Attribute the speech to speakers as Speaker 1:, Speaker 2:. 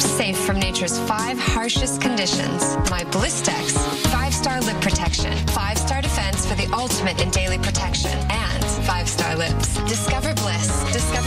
Speaker 1: safe from nature's five harshest conditions. My Blistex, five-star lip protection, five-star defense for the ultimate in daily protection, and five-star lips. Discover bliss Discover